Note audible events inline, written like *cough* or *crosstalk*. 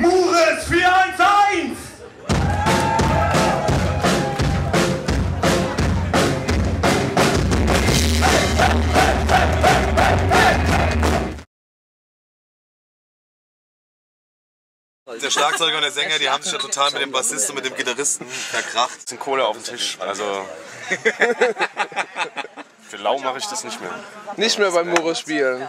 Mures 411! Der Schlagzeuger und der Sänger, die haben sich ja total mit dem Bassisten und mit dem Gitarristen verkracht. Das sind Kohle auf dem Tisch. Also. *laughs* Für lau mache ich das nicht mehr. Nicht mehr beim Mures spielen.